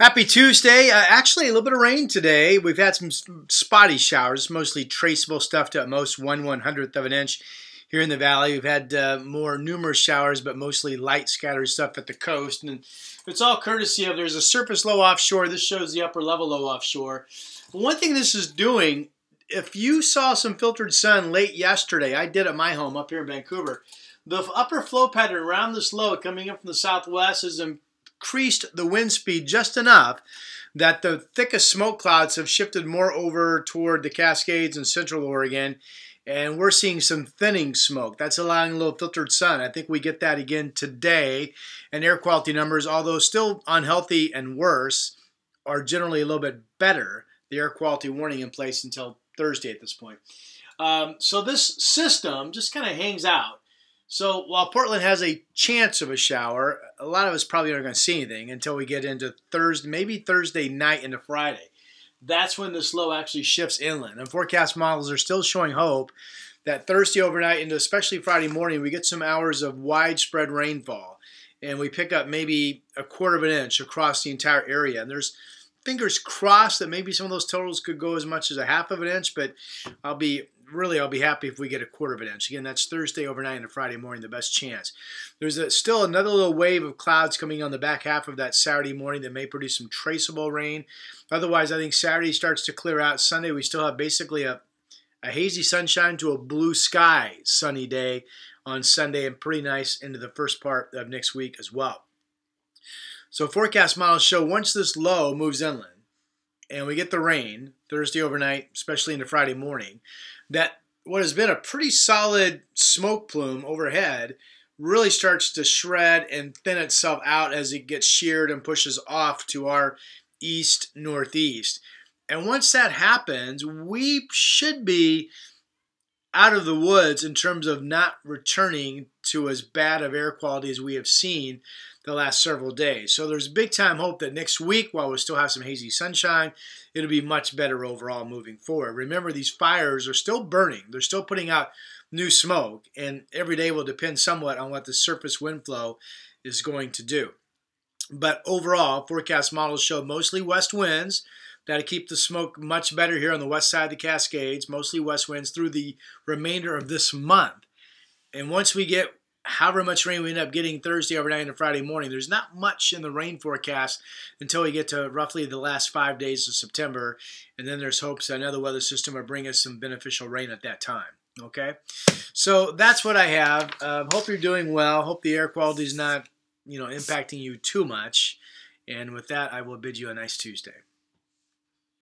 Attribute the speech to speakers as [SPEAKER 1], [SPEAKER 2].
[SPEAKER 1] Happy Tuesday. Uh, actually, a little bit of rain today. We've had some spotty showers, mostly traceable stuff to at most one one hundredth of an inch here in the valley. We've had uh, more numerous showers, but mostly light scattered stuff at the coast. And it's all courtesy of there's a surface low offshore. This shows the upper level low offshore. One thing this is doing, if you saw some filtered sun late yesterday, I did at my home up here in Vancouver. The upper flow pattern around this low coming in from the southwest is increased the wind speed just enough that the thickest smoke clouds have shifted more over toward the Cascades and Central Oregon, and we're seeing some thinning smoke. That's allowing a little filtered sun. I think we get that again today. And air quality numbers, although still unhealthy and worse, are generally a little bit better. The air quality warning in place until Thursday at this point. Um, so this system just kind of hangs out. So while Portland has a chance of a shower, a lot of us probably aren't going to see anything until we get into Thursday, maybe Thursday night into Friday. That's when the low actually shifts inland. And forecast models are still showing hope that Thursday overnight into especially Friday morning, we get some hours of widespread rainfall. And we pick up maybe a quarter of an inch across the entire area. And there's fingers crossed that maybe some of those totals could go as much as a half of an inch, but I'll be really, I'll be happy if we get a quarter of an inch. Again, that's Thursday overnight and Friday morning, the best chance. There's a, still another little wave of clouds coming on the back half of that Saturday morning that may produce some traceable rain. Otherwise, I think Saturday starts to clear out. Sunday, we still have basically a, a hazy sunshine to a blue sky sunny day on Sunday and pretty nice into the first part of next week as well. So forecast models show once this low moves inland and we get the rain Thursday overnight, especially into Friday morning, that what has been a pretty solid smoke plume overhead really starts to shred and thin itself out as it gets sheared and pushes off to our east northeast. And once that happens, we should be out of the woods in terms of not returning to as bad of air quality as we have seen the last several days. So there's big time hope that next week, while we still have some hazy sunshine, it'll be much better overall moving forward. Remember, these fires are still burning, they're still putting out new smoke, and every day will depend somewhat on what the surface wind flow is going to do. But overall, forecast models show mostly west winds. That'll keep the smoke much better here on the west side of the Cascades, mostly west winds through the remainder of this month. And once we get however much rain we end up getting Thursday overnight and Friday morning, there's not much in the rain forecast until we get to roughly the last five days of September. And then there's hopes that another weather system will bring us some beneficial rain at that time. Okay, so that's what I have. Uh, hope you're doing well. Hope the air quality is not, you know, impacting you too much. And with that, I will bid you a nice Tuesday.